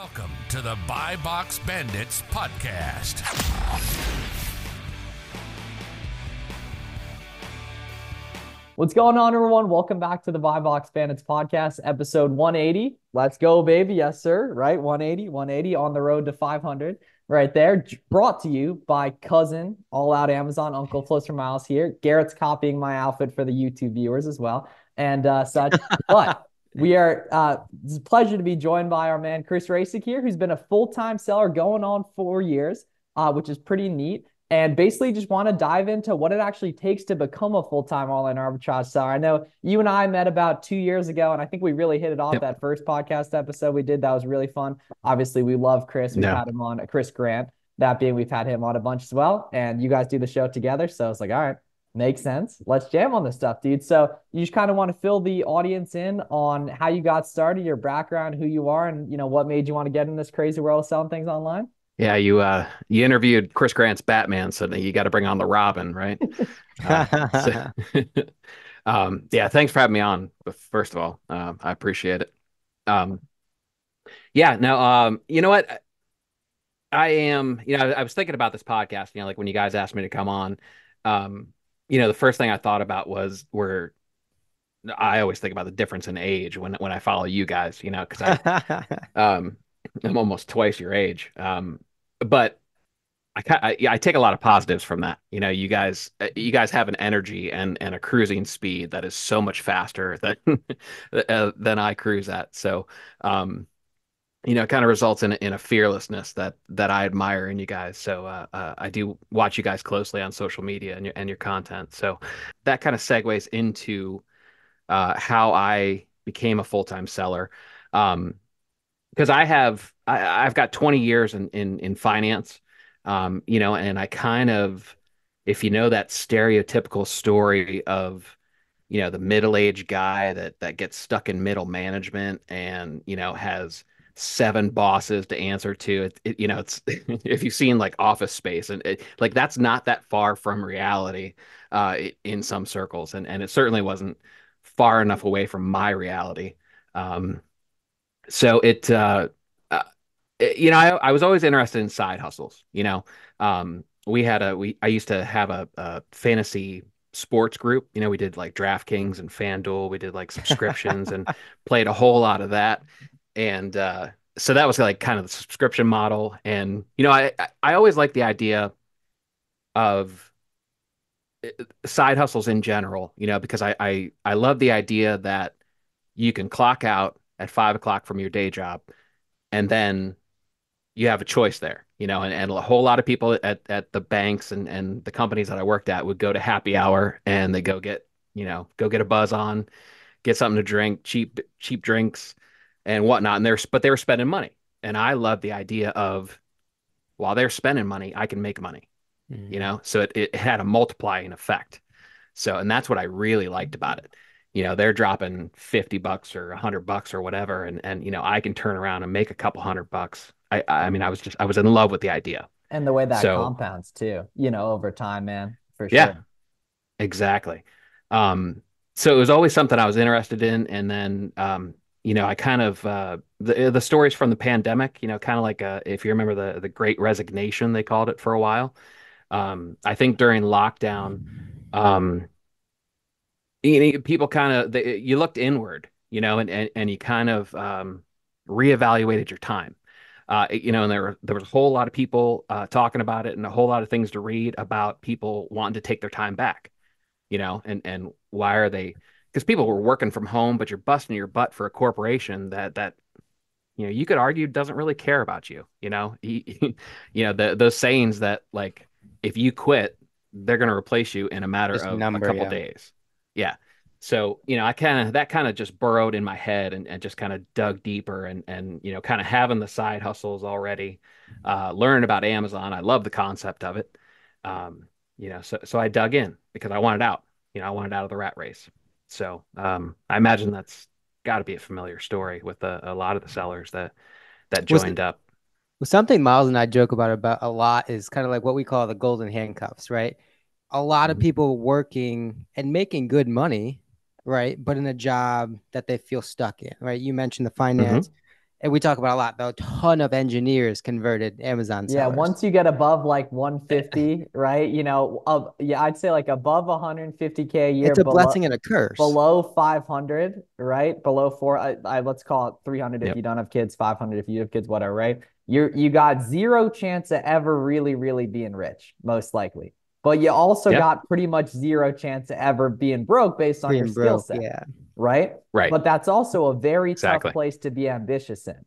Welcome to the Buy Box Bandits podcast. What's going on, everyone? Welcome back to the Buy Box Bandits podcast, episode 180. Let's go, baby. Yes, sir. Right? 180, 180 on the road to 500. Right there. Brought to you by cousin, all out Amazon, Uncle Flips for Miles here. Garrett's copying my outfit for the YouTube viewers as well and uh, such. but we are, uh, it's a pleasure to be joined by our man, Chris Racic here, who's been a full time seller going on four years, uh, which is pretty neat and basically just want to dive into what it actually takes to become a full-time all-in arbitrage seller. I know you and I met about two years ago, and I think we really hit it off yep. that first podcast episode we did. That was really fun. Obviously, we love Chris. We've had him on, Chris Grant. That being, we've had him on a bunch as well, and you guys do the show together. So it's like, all right, makes sense. Let's jam on this stuff, dude. So you just kind of want to fill the audience in on how you got started, your background, who you are, and you know what made you want to get in this crazy world of selling things online. Yeah, you uh you interviewed Chris Grant's Batman, so you got to bring on the Robin, right? uh, so, um, yeah, thanks for having me on. First of all, uh, I appreciate it. Um, yeah, now, um, you know what? I am, you know, I, I, was thinking about this podcast. You know, like when you guys asked me to come on, um, you know, the first thing I thought about was where I always think about the difference in age when when I follow you guys. You know, because I, um, I'm almost twice your age. Um, but I, I, I take a lot of positives from that. You know, you guys uh, you guys have an energy and and a cruising speed that is so much faster than uh, than I cruise at. So, um, you know, it kind of results in in a fearlessness that that I admire in you guys. So uh, uh, I do watch you guys closely on social media and your and your content. So that kind of segues into uh, how I became a full time seller. Um, because I have I, have got 20 years in in in finance, um, you know, and I kind of, if you know that stereotypical story of, you know, the middle aged guy that that gets stuck in middle management and you know has seven bosses to answer to it, it, you know it's if you've seen like office space and it, like that's not that far from reality uh in some circles and and it certainly wasn't far enough away from my reality um so it, uh, uh, you know, I, I was always interested in side hustles. You know, um, we had a we I used to have a, a fantasy sports group. You know, we did like DraftKings and FanDuel. We did like subscriptions and played a whole lot of that. And uh, so that was like kind of the subscription model. And you know, I I always like the idea of uh, side hustles in general. You know, because I I I love the idea that you can clock out at five o'clock from your day job, and then you have a choice there, you know, and, and a whole lot of people at, at the banks and, and the companies that I worked at would go to happy hour and they go get, you know, go get a buzz on, get something to drink, cheap, cheap drinks and whatnot. And they're, but they were spending money. And I love the idea of while they're spending money, I can make money, mm-hmm. you know? So it, it had a multiplying effect. So, and that's what I really liked about it you know they're dropping 50 bucks or 100 bucks or whatever and and you know i can turn around and make a couple hundred bucks i i mean i was just i was in love with the idea and the way that so, compounds too you know over time man for sure yeah exactly um so it was always something i was interested in and then um you know i kind of uh the the stories from the pandemic you know kind of like uh if you remember the the great resignation they called it for a while um i think during lockdown um you know, people kind of you looked inward, you know, and and, and you kind of um, reevaluated your time. Uh, you know, and there were, there was a whole lot of people uh, talking about it, and a whole lot of things to read about people wanting to take their time back. You know, and and why are they? Because people were working from home, but you're busting your butt for a corporation that that you know you could argue doesn't really care about you. You know, you know the those sayings that like if you quit, they're going to replace you in a matter Just of number, a couple yeah. days. Yeah. So you know i kind of that kind of just burrowed in my head and, and just kind of dug deeper and and you know kind of having the side hustles already uh learned about amazon. I love the concept of it. Um you know so so i dug in because i wanted out you know i wanted out of the rat race so um i imagine that's got to be a familiar story with a, a, lot of the sellers that that joined up well, something miles and i joke about about a lot is kind of like what we call the golden handcuffs right a lot of mm-hmm. people working and making good money, right? But in a job that they feel stuck in, right? You mentioned the finance. Mm-hmm. And we talk about a lot, about a ton of engineers converted Amazon sellers. Yeah, once you get above like 150, right? You know, uh, yeah, I'd say like above 150k a year. it's a below, blessing and a curse. below 500, right? Below four, I, I let's call it 300 if Yep. you don't have kids, 500 if you have kids, whatever, right? You're you got zero chance of ever really, really being rich, most likely. But you also Yep. got pretty much zero chance of ever being broke based on your skill set, yeah. Right? Right. But that's also a very Exactly. tough place to be ambitious in,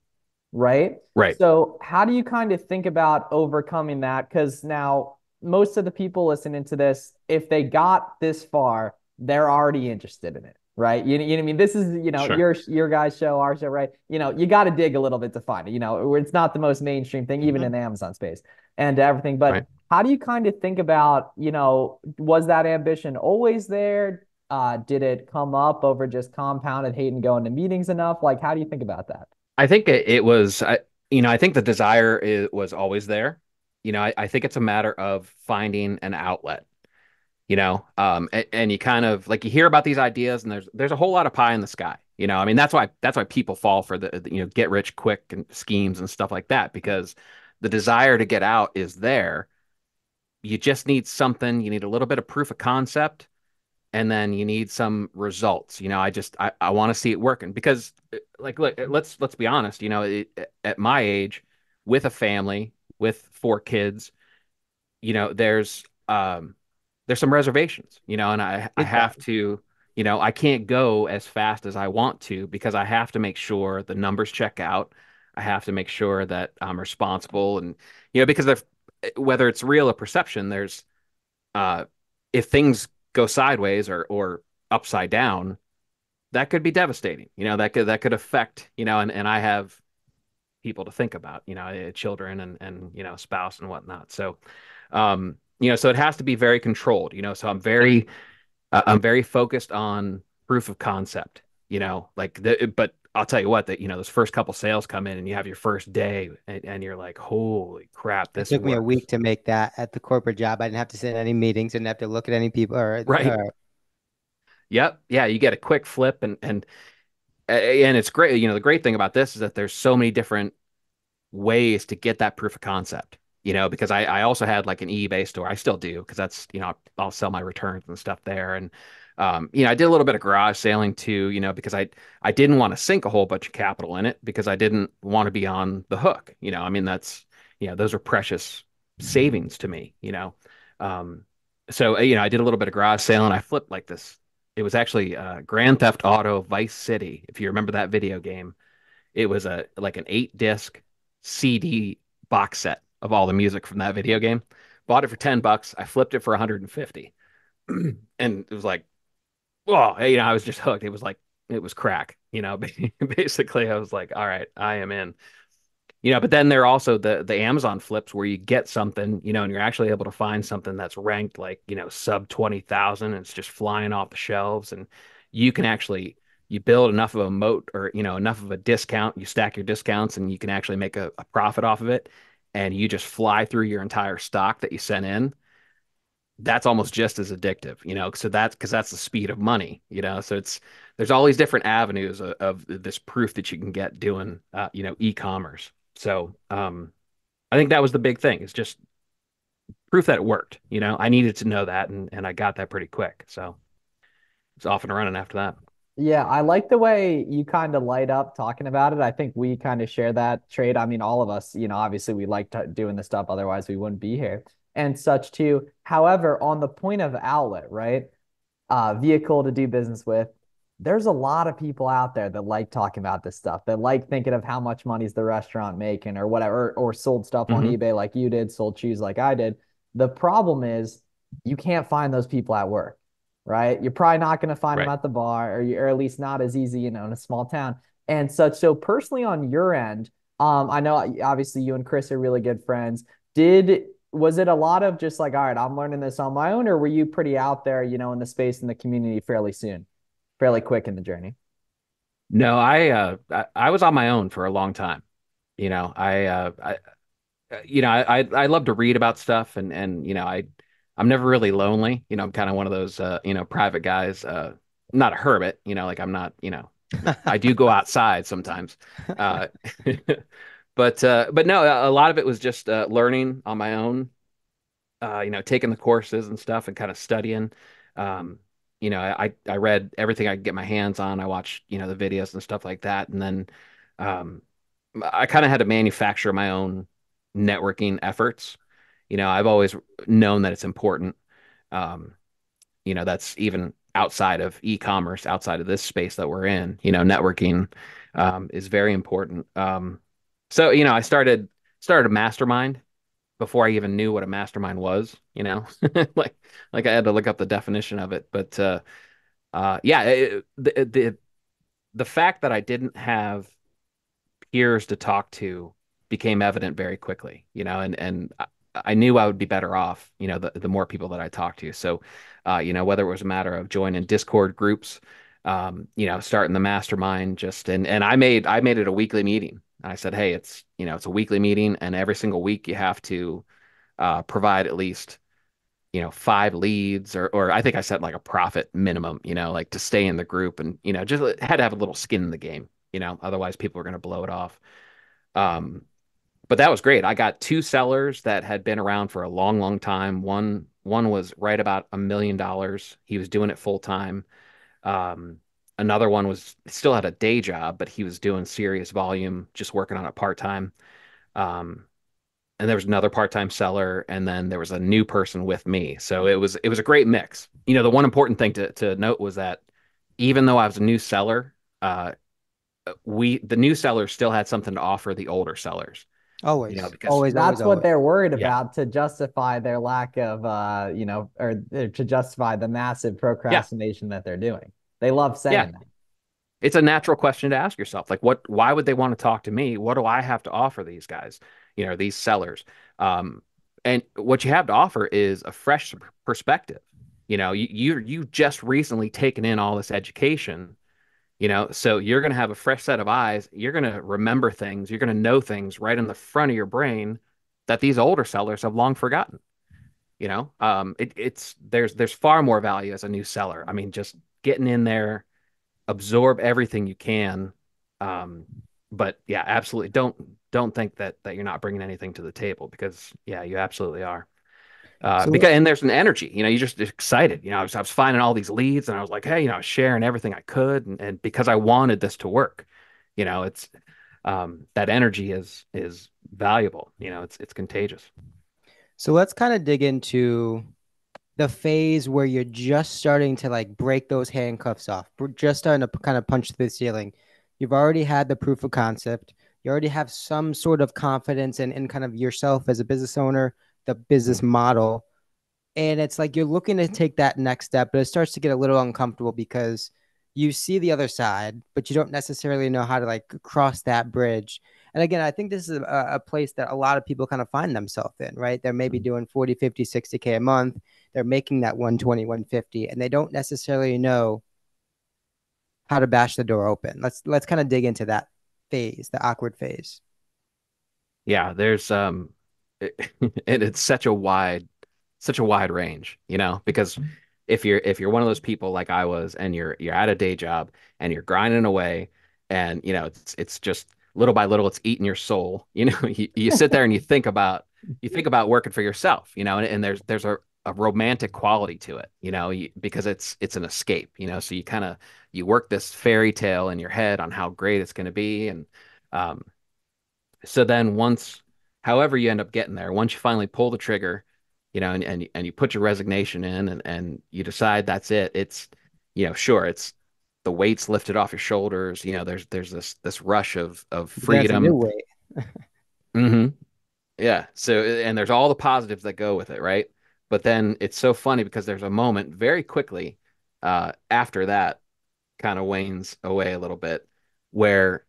right? Right. So, how do you kind of think about overcoming that? Because now most of the people listening to this, if they got this far, they're already interested in it, right? You, you know what I mean? This is, you know, Sure. your your guys' show, our show, right? You know, you got to dig a little bit to find it. You know, it's not the most mainstream thing, even in the Amazon space and everything. But Mm-hmm. Right. how do you kind of think about, you know, was that ambition always there? Uh, did it come up over just compounded hate and going to meetings enough? Like, how do you think about that? I think it, it was, I, you know, I think the desire is, was always there. You know, I, I think it's a matter of finding an outlet. You know, um, and, and you kind of like you hear about these ideas, and there's there's a whole lot of pie in the sky. You know, I mean that's why that's why people fall for the, the you know get rich quick and schemes and stuff like that because the desire to get out is there. You just need something. You need a little bit of proof of concept, and then you need some results. You know, I just I, I want to see it working because uh, like look, let's let's be honest, you know, it, at my age with a family, with four kids, you know, there's um there's some reservations, you know, and I I have to, you know, I can't go as fast as I want to because I have to make sure the numbers check out. I have to make sure that I'm responsible and you know, because if whether it's real or perception, there's uh if things go sideways or or upside down, that could be devastating. You know, that could that could affect, you know, and, and I have people to think about, you know, eh, children and and you know, spouse and whatnot. So um, you know, so it has to be very controlled, you know. So I'm very uh, I'm very focused on proof of concept, you know, like the but I'll tell you what, that you know, those first couple sales come in and you have your first day and, and you're like, holy crap, It this took me a week to make that at the corporate job. I didn't have to sit in any meetings, didn't have to look at any people or Right. or- Yep. Yeah, you get a quick flip and and and it's great. You know, the great thing about this is that there's so many different ways to get that proof of concept. You know, because I I also had like an eBay store. I still do because that's you know I'll sell my returns and stuff there. And um, you know, I did a little bit of garage sailing too. You know, because I I didn't want to sink a whole bunch of capital in it because I didn't want to be on the hook. You know, I mean that's you know those are precious savings to me. You know, um, so you know I did a little bit of garage sailing. I flipped like this it was actually uh, Grand Theft Auto Vice City. If you remember that video game, it was a like an eight disc CD box set of all the music from that video game. Bought it for 10 bucks. I flipped it for 150. and it was like, well, you know, I was just hooked. It was like, it was crack, you know, basically I was like, all right, I am in. You know, but then there are also the the Amazon flips where you get something, you know, and you're actually able to find something that's ranked like, you know, sub 20,000 and it's just flying off the shelves and you can actually you build enough of a moat or, you know, enough of a discount, you stack your discounts and you can actually make a, a profit off of it and you just fly through your entire stock that you sent in. That's almost just as addictive, you know, so that's because that's the speed of money, you know. So it's there's all these different avenues of, of this proof that you can get doing, uh, you know, e-commerce. So um, I think that was the big thing. It's just proof that it worked. You know, I needed to know that, and and I got that pretty quick. So it's off and running after that. Yeah, I like the way you kind of light up talking about it. I think we kind of share that trade. I mean, all of us, you know, obviously we like doing this stuff, otherwise we wouldn't be here and such too. However, on the point of outlet, right? Uh, vehicle to do business with, there's a lot of people out there that like talking about this stuff, that like thinking of how much money's the restaurant making or whatever, or, sold stuff on Mhm. eBay like you did, sold shoes like I did. The problem is you can't find those people at work right? You're probably not going to find them at the bar, or, you, or at least not as easy, you know, in a small town and such. So personally, on your end, um, I know obviously you and Chris are really good friends. Did was it a lot of just like, all right, I'm learning this on my own, or were you pretty out there, you know, in the space in the community fairly soon, fairly quick in the journey? No, I uh I, I was on my own for a long time. You know, I uh I you know, I I I love to read about stuff and and you know, I I'm never really lonely. You know, I'm kind of one of those uh, you know, private guys, uh not a hermit, you know, like I'm not, you know, I do go outside sometimes. Uh, but uh, but no, a lot of it was just uh, learning on my own. Uh, you know, taking the courses and stuff and kind of studying. Um, you know, I I read everything I could get my hands on. I watched you know the videos and stuff like that, and then um, I kind of had to manufacture my own networking efforts. You know, I've always known that it's important. Um, you know, that's even outside of e-commerce, outside of this space that we're in. You know, networking um, is very important. Um, so you know, I started started a mastermind before I even knew what a mastermind was. You know, like like I had to look up the definition of it. But uh, uh, yeah, it, the the the fact that I didn't have peers to talk to became evident very quickly. You know, and and I knew I would be better off. You know, the the more people that I talked to. So, uh, you know, whether it was a matter of joining Discord groups. Um, you know, starting the mastermind just and and I made I made it a weekly meeting I said, hey, it's you know it's a weekly meeting, and every single week you have to uh, provide at least you know five leads, or or I think I set like a profit minimum, you know, like to stay in the group, and you know just had to have a little skin in the game, you know, otherwise people are going to blow it off. Um, but that was great. I got two sellers that had been around for a long, long time. One one was right about a million dollars. He was doing it full time. Um, Another one was still had a day job, but he was doing serious volume, just working on it part time. Um, and there was another part-time seller, and then there was a new person with me. So it was it was a great mix. You know, the one important thing to to note was that even though I was a new seller, uh, we the new sellers still had something to offer the older sellers. Always, you know, because always. That's always, what always. they're worried about yeah. to justify their lack of, uh, you know, or, or to justify the massive procrastination yeah. that they're doing. They love saying yeah. that. It's a natural question to ask yourself. Like, what? Why would they want to talk to me? What do I have to offer these guys? You know, these sellers. Um, and what you have to offer is a fresh perspective. You know, you you you just recently taken in all this education. You know, so you're going to have a fresh set of eyes. You're going to remember things. You're going to know things right in the front of your brain that these older sellers have long forgotten you know um it, it's there's there's far more value as a new seller i mean just getting in there, absorb everything you can. Um, but yeah, absolutely don't don't think that that you're not bringing anything to the table because yeah, you absolutely are. Uh, so, because and there's an energy, you know, you're just excited. You know, I was, I was finding all these leads and I was like, hey, you know, sharing everything I could, and, and because I wanted this to work, you know, it's um, that energy is is valuable. You know, it's it's contagious. So let's kind of dig into the phase where you're just starting to like break those handcuffs off, We're just starting to kind of punch through the ceiling. You've already had the proof of concept. You already have some sort of confidence in, in kind of yourself as a business owner, the business mm-hmm. model. And it's like you're looking to take that next step, but it starts to get a little uncomfortable because you see the other side, but you don't necessarily know how to like cross that bridge. And again, I think this is a, a place that a lot of people kind of find themselves in, right? They're maybe mm-hmm. doing 40, 50, 60K a month they're making that 120, 150, and they don't necessarily know how to bash the door open. Let's let's kind of dig into that phase, the awkward phase. Yeah, there's um it, and it's such a wide such a wide range, you know, because if you're if you're one of those people like I was and you're you're at a day job and you're grinding away and you know it's it's just little by little it's eating your soul you know you, you sit there and you think about you think about working for yourself you know and, and there's there's a a romantic quality to it, you know, you, because it's it's an escape, you know. So you kind of you work this fairy tale in your head on how great it's going to be, and um, so then once, however you end up getting there, once you finally pull the trigger, you know, and and, and you put your resignation in, and and you decide that's it. It's you know, sure, it's the weights lifted off your shoulders. You know, there's there's this this rush of of freedom. mm-hmm. Yeah. So and there's all the positives that go with it, right? But then it's so funny because there's a moment very quickly uh, after that kind of wanes away a little bit where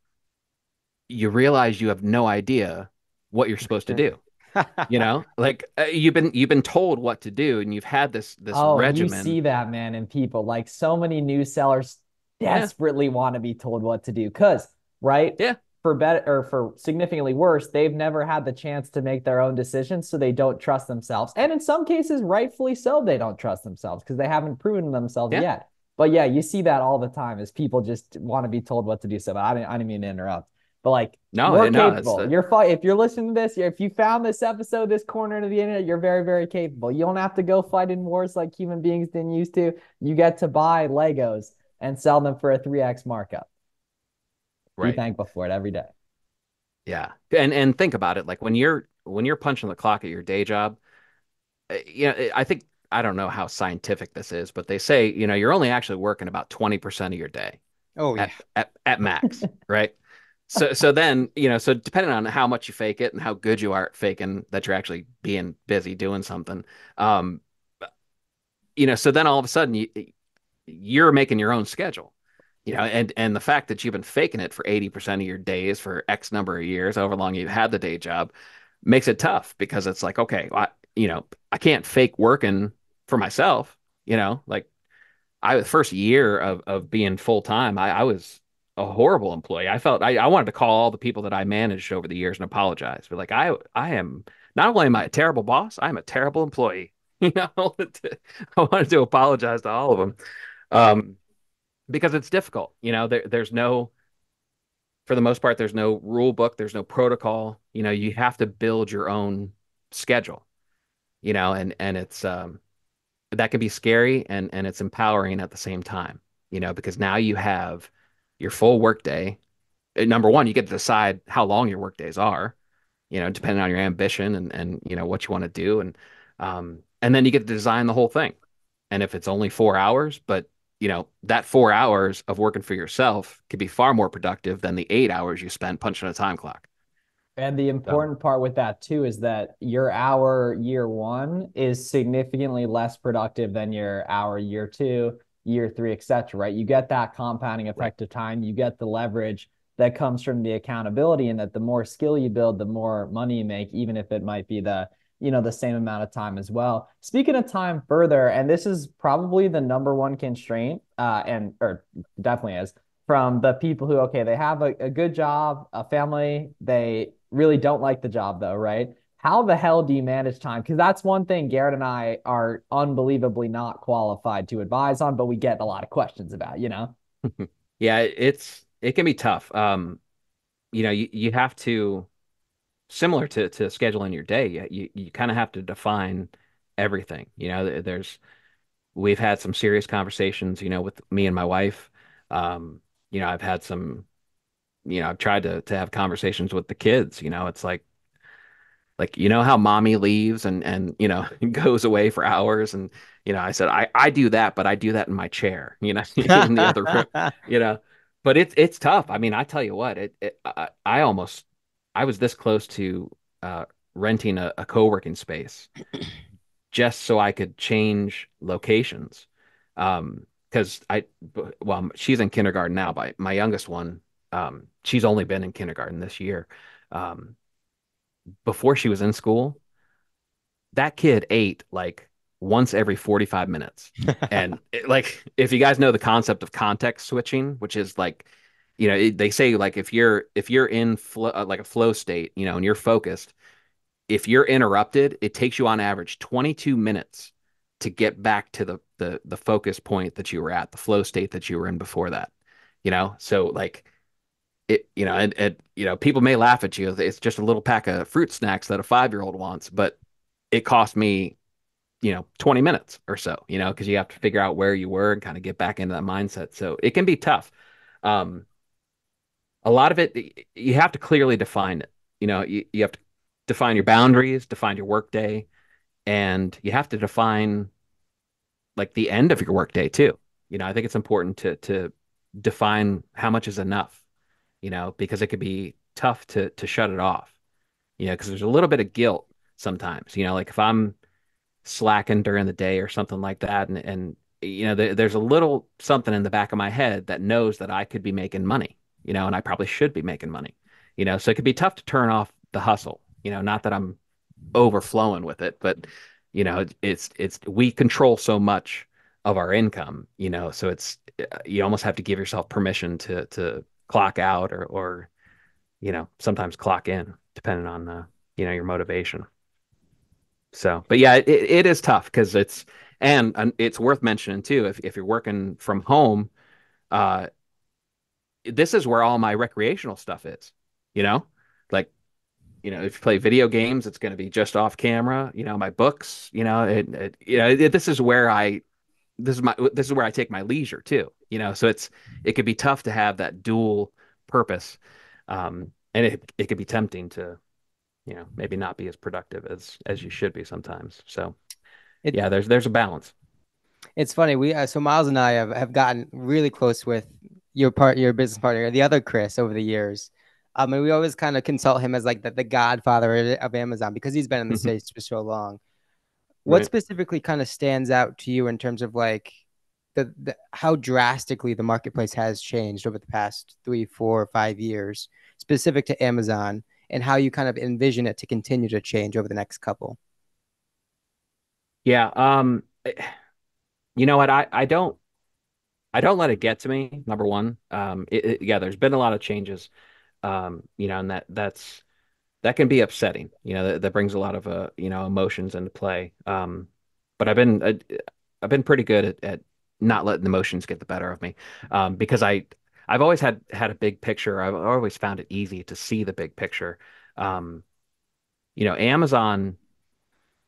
you realize you have no idea what you're supposed to do. you know, like uh, you've been you've been told what to do, and you've had this this oh, regimen. You see that man in people like so many new sellers desperately yeah. want to be told what to do because right yeah for better or for significantly worse, they've never had the chance to make their own decisions, so they don't trust themselves. And in some cases, rightfully so, they don't trust themselves because they haven't proven themselves yeah. yet. But yeah, you see that all the time as people just want to be told what to do. So I didn't, I didn't mean to interrupt. But like, No, we're no, capable. uh, You're fi- if you're listening to this, if you found this episode, this corner of the internet, you're very, very capable. You don't have to go fight in wars like human beings didn't used to. You get to buy Legos and sell them for a 3x markup. Be right. thankful for it every day. Yeah. And and think about it, like when you're when you're punching the clock at your day job, uh, you know, I think I don't know how scientific this is, but they say, you know, you're only actually working about 20% of your day Oh yeah. at, at, at max, right? So so then, you know, so depending on how much you fake it and how good you are at faking that you're actually being busy doing something, um, you know, so then all of a sudden you you're making your own schedule. You know, and and the fact that you've been faking it for 80% of your days for X number of years, however long you've had the day job, makes it tough because it's like, okay, well, I, you know, I can't fake working for myself, you know, like I the first year of of being full time, I, I was a horrible employee. I felt I, I wanted to call all the people that I managed over the years and apologize. But like I I am not only am I a terrible boss, I'm a terrible employee. You know, I wanted to apologize to all of them. Um because it's difficult. You know, there there's no for the most part, there's no rule book, there's no protocol. You know, you have to build your own schedule, you know, and and it's um that can be scary and and it's empowering at the same time, you know, because now you have your full workday. Number one, you get to decide how long your work days are, you know, depending on your ambition and and you know what you want to do, and um and then you get to design the whole thing. And if it's only four hours, but you know that four hours of working for yourself could be far more productive than the eight hours you spent punching a time clock. And the important part with that too is that your hour year one is significantly less productive than your hour year two, year three, et cetera, right? You get that compounding effect of time, you get the leverage that comes from the accountability, and that the more skill you build, the more money you make, even if it might be the you know the same amount of time as well. Speaking of time further, and this is probably the number one constraint, uh, and or definitely is from the people who okay they have a, a good job a family they really don't like the job though right how the hell do you manage time because that's one thing garrett and i are unbelievably not qualified to advise on but we get a lot of questions about you know Yeah, it's it can be tough. Um, you know, you, you have to similar to to scheduling your day, you you, kind of have to define everything. You know, there's we've had some serious conversations, you know, with me and my wife. Um, you know, I've had some, you know, I've tried to to have conversations with the kids, you know, it's like like you know how mommy leaves and and you know goes away for hours and you know I said I I do that but I do that in my chair you know in the other room you know but it's it's tough i mean i tell you what it, it I, I almost i was this close to uh renting a, a co-working space just so i could change locations. Um because i well she's in kindergarten now but my youngest one um she's only been in kindergarten this year. Um before she was in school that kid ate like once every 45 minutes. And it, like if you guys know the concept of context switching which is like you know it, they say like if you're if you're in flow uh, like a flow state you know and you're focused if you're interrupted it takes you on average 22 minutes to get back to the the the focus point that you were at the flow state that you were in before that you know? So like it you know and, and you know people may laugh at you it's just a little pack of fruit snacks that a five year old wants but it cost me you know 20 minutes or so you know because you have to figure out where you were and kind of get back into that mindset. So it can be tough. Um a lot of it you have to clearly define it. You know you, you have to define your boundaries define your workday and you have to define like the end of your workday too. You know i think it's important to to define how much is enough you know because it could be tough to to shut it off you know because there's a little bit of guilt sometimes you know like if i'm slacking during the day or something like that and and you know there, there's a little something in the back of my head that knows that I could be making money you know and I probably should be making money you know? So it could be tough to turn off the hustle you know? Not that I'm overflowing with it but you know it's it's we control so much of our income you know? So it's you almost have to give yourself permission to to clock out or or you know sometimes clock in depending on the you know your motivation. So, but yeah, it, it is tough because it's And, and it's worth mentioning too, if if you're working from home, uh, this is where all my recreational stuff is. You know, like you know, if you play video games, it's going to be just off camera. You know, my books. You know, it, it you know, it, this is where I this is my this is where I take my leisure too. You know, so it's it could be tough to have that dual purpose, um, and it it could be tempting to, you know, maybe not be as productive as as you should be sometimes. So, it, yeah, there's there's a balance. It's funny. We uh, so Miles and I have, have gotten really close with your part, your business partner, the other Chris, over the years. Um, and we always kind of consult him as like the, the godfather of Amazon because he's been in the mm-hmm. States for so long. What right. specifically kind of stands out to you in terms of like the, the how drastically the marketplace has changed over the past three, four, five years, specific to Amazon, and how you kind of envision it to continue to change over the next couple? Yeah, um, you know what? I I don't I don't let it get to me. Number one, um, it, it, yeah, there's been a lot of changes, um, you know, and that that's that can be upsetting. You know, that, that brings a lot of uh, you know, emotions into play. Um, but I've been uh, I've been pretty good at, at not letting the emotions get the better of me, um, because I I've always had had a big picture. I've always found it easy to see the big picture. Um, you know, Amazon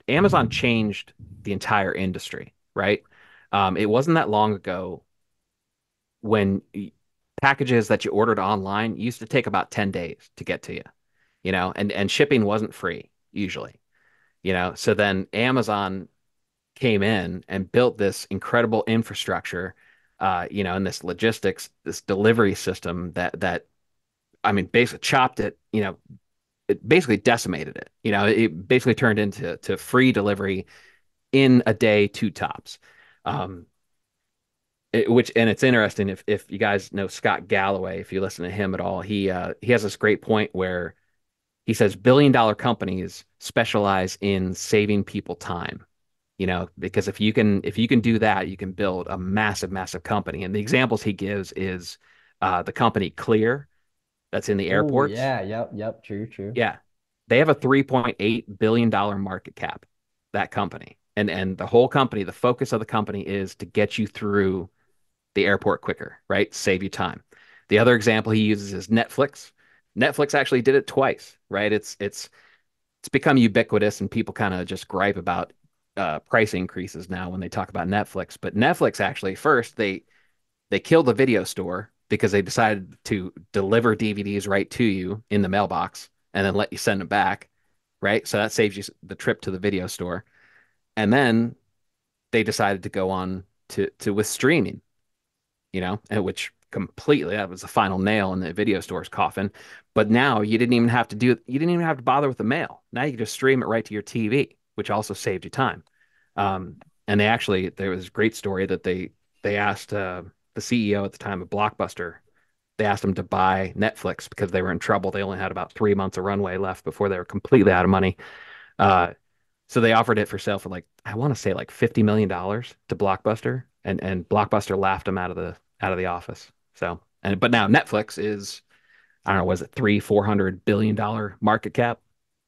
Amazon changed the entire industry, right? Um, it wasn't that long ago when packages that you ordered online used to take about 10 days to get to you, you know, and, and shipping wasn't free usually, you know. So then Amazon came in and built this incredible infrastructure, uh, you know, and this logistics, this delivery system that, that, I mean, basically chopped it, you know, it basically decimated it. You know, it basically turned into to free delivery in a day, two tops. Um, it, which and it's interesting if if you guys know Scott Galloway, if you listen to him at all, he uh, he has this great point where he says billion dollar companies specialize in saving people time. You know, because if you can if you can do that, you can build a massive massive company. And the examples he gives is uh, the company Clear, that's in the airports. Ooh, yeah, yep, yep, true, true. Yeah, they have a three point eight billion dollar market cap. That company, and and the whole company, the focus of the company is to get you through the airport quicker, right? Save you time. The other example he uses is Netflix. Netflix actually did it twice, right? It's it's it's become ubiquitous, and people kind of just gripe about uh, price increases now when they talk about Netflix. But Netflix actually first they they killed the video store because they decided to deliver DVDs right to you in the mailbox and then let you send them back, right? So that saves you the trip to the video store. And then they decided to go on to to with streaming you know, which completely that was the final nail in the video store's coffin. But now you didn't even have to do you didn't even have to bother with the mail. Now you just stream it right to your TV, which also saved you time. Um, and they actually there was a great story that they they asked uh, the CEO at the time of Blockbuster. They asked him to buy Netflix because they were in trouble. They only had about three months of runway left before they were completely out of money. Uh, so they offered it for sale for like I want to say like fifty million dollars to Blockbuster, and and Blockbuster laughed them out of the out of the office. So, and but now Netflix is, I don't know, was it three, four hundred billion dollar market cap?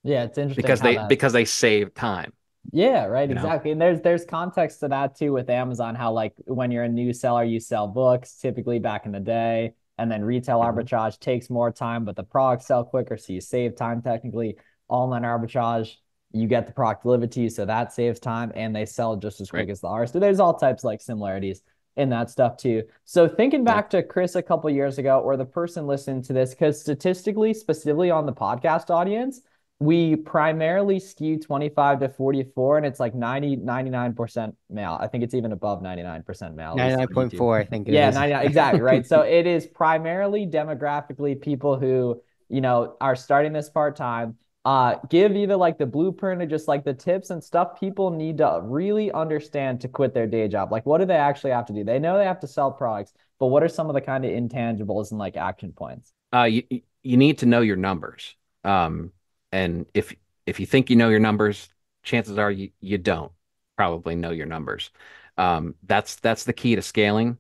Yeah, it's interesting because they that... because they save time. Yeah, right, exactly. Know? And there's there's context to that too with Amazon. How like when you're a new seller, you sell books typically back in the day, and then retail mm-hmm. arbitrage takes more time, but the products sell quicker, so you save time technically. Online arbitrage, you get the product delivered to you, so that saves time, and they sell just as quick right. as the ours. So there's all types like similarities in that stuff too. So thinking back to Chris a couple years ago, or the person listening to this, because statistically, specifically on the podcast audience, we primarily skew 25 to 44 and it's like 90 99% male. I think it's even above 99% male 99.4 i think yeah 99 exactly right? So it is primarily demographically people who you know are starting this part-time uh, give either like the blueprint or just like the tips and stuff people need to really understand to quit their day job. Like, what do they actually have to do? They know they have to sell products, but what are some of the kind of intangibles and like action points? Uh, you you need to know your numbers. Um, and if if you think you know your numbers, chances are you you don't probably know your numbers. Um, that's that's the key to scaling.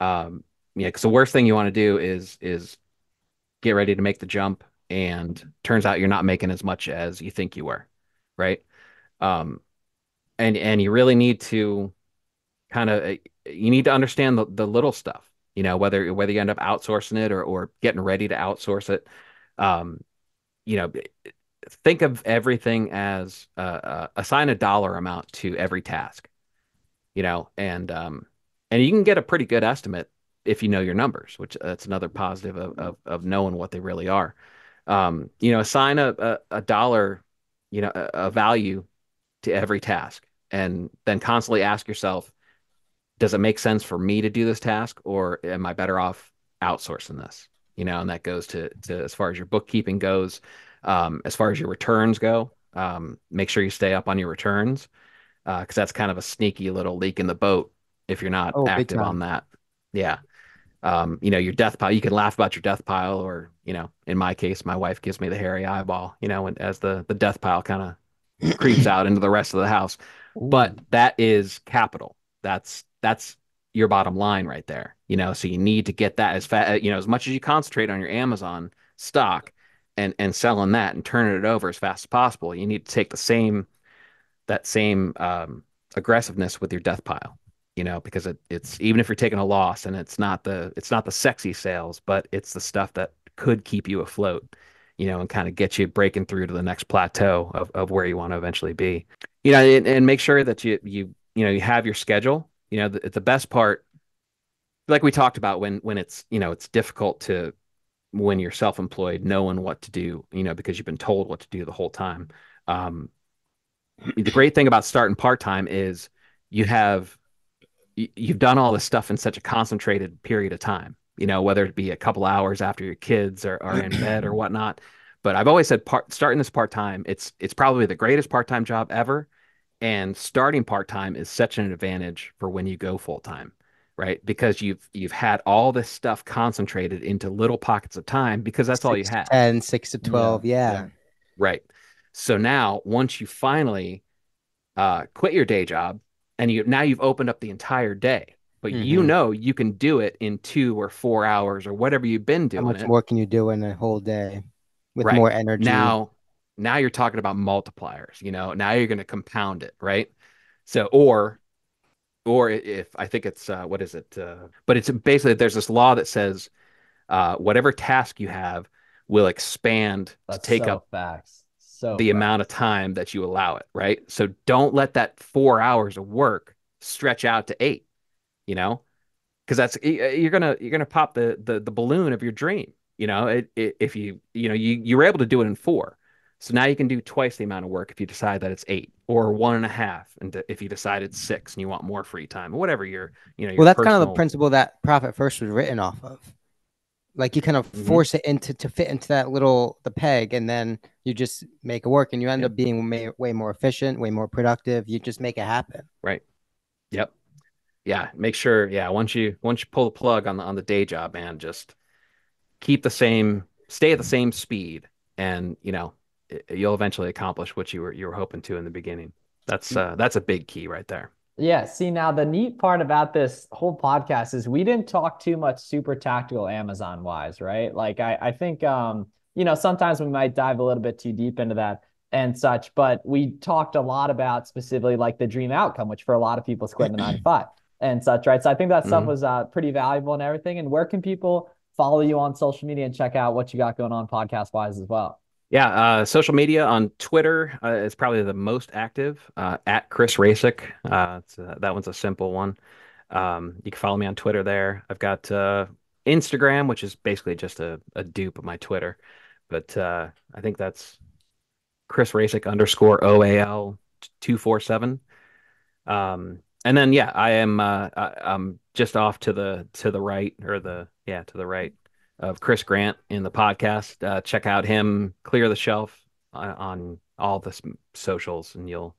Um, yeah, because the worst thing you want to do is is get ready to make the jump and turns out you're not making as much as you think you were, right? Um, and and you really need to kind of you need to understand the, the little stuff you know whether whether you end up outsourcing it or, or getting ready to outsource it um, you know think of everything as uh, uh, assign a dollar amount to every task you know and um, and you can get a pretty good estimate if you know your numbers which that's another positive of, of, of knowing what they really are um, you know assign a, a, a dollar you know a, a value to every task and then constantly ask yourself does it make sense for me to do this task or am I better off outsourcing this? You know, and that goes to, to as far as your bookkeeping goes, um, as far as your returns go, um, make sure you stay up on your returns because uh, that's kind of a sneaky little leak in the boat if you're not oh, active on that. Yeah. Um, you know, your death pile, you can laugh about your death pile, or, you know, in my case, my wife gives me the hairy eyeball, you know, and as the, the death pile kind of creeps out into the rest of the house. But that is capital. That's that's your bottom line right there. You know, so you need to get that as fast, you know, as much as you concentrate on your Amazon stock and and selling that and turning it over as fast as possible. You need to take the same that same um, aggressiveness with your death pile. You know, because it, it's even if you're taking a loss and it's not the it's not the sexy sales, but it's the stuff that could keep you afloat. You know, and kind of get you breaking through to the next plateau of, of where you want to eventually be. You know, and, and make sure that you you you know you have your schedule you know, the, the best part, like we talked about when when it's you know it's difficult to when you're self-employed knowing what to do you know because you've been told what to do the whole time um, the great thing about starting part-time is you have you've done all this stuff in such a concentrated period of time you know whether it be a couple hours after your kids are, are in bed or whatnot. But i've always said part starting this part-time it's it's probably the greatest part-time job ever. And starting part-time is such an advantage for when you go full-time right? Because you've you've had all this stuff concentrated into little pockets of time because that's six all you have. 10 6 to 12 yeah. yeah. right. So now once you finally uh, quit your day job and you now you've opened up the entire day but mm-hmm. you know you can do it in two or four hours or whatever you've been doing how much it. more can you do in a whole day with right. more energy now now you're talking about multipliers you know now you're going to compound it right so or or if i think it's uh, what is it uh, but it's basically there's this law that says uh, whatever task you have will expand That's to take so up facts so the amount of time that you allow it right so don't let that four hours of work stretch out to eight you know because that's you're gonna you're gonna pop the, the the balloon of your dream you know it, it, if you you know you you were able to do it in four so now you can do twice the amount of work if you decide that it's eight or one and a half, and if you decide it's six and you want more free time, or whatever your you know. Your well, that's personal... kind of the principle that Profit First was written off of. Like you kind of mm-hmm. force it into to fit into that little the peg, and then you just make it work, and you end up being way, way more efficient, way more productive. You just make it happen. Right. Yep. Yeah. Make sure. Yeah. Once you once you pull the plug on the on the day job, man, just keep the same, stay at the same speed, and you know you'll eventually accomplish what you were you were hoping to in the beginning. That's uh, that's a big key right there. Yeah. See, now the neat part about this whole podcast is we didn't talk too much super tactical Amazon wise, right? Like I, I think um, you know, sometimes we might dive a little bit too deep into that and such, but we talked a lot about specifically like the dream outcome, which for a lot of people is quitting the nine to five and such, right? So I think that stuff mm-hmm. was uh, pretty valuable and everything. And where can people follow you on social media and check out what you got going on podcast wise as well? Yeah, uh, social media on Twitter uh, is probably the most active uh, at Chris Racic. Uh, uh, that one's a simple one. Um, you can follow me on Twitter there. I've got uh, Instagram, which is basically just a, a dupe of my Twitter, but I think that's Chris Racic underscore OAL two four seven. Um, and then yeah, I am I, I'm just off to the to the right or the yeah to the right of Chris Grant in the podcast. Uh, check out him clear the shelf on, on all the socials, and you'll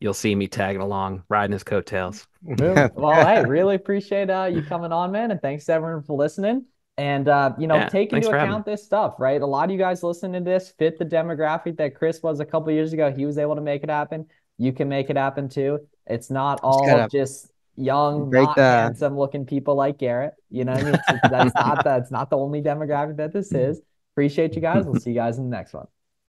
you'll see me tagging along, riding his coattails. well, hey, really appreciate uh, you coming on, man, and thanks to everyone for listening. And uh, you know, yeah, take into account this stuff, right? A lot of you guys listening to this fit the demographic that Chris was a couple years ago. He was able to make it happen. You can make it happen too. It's not all just young, Break not the... handsome looking people like Garrett. You know, I mean? that's not that's not the only demographic that this mm-hmm. is. Appreciate you guys. We'll see you guys in the next one.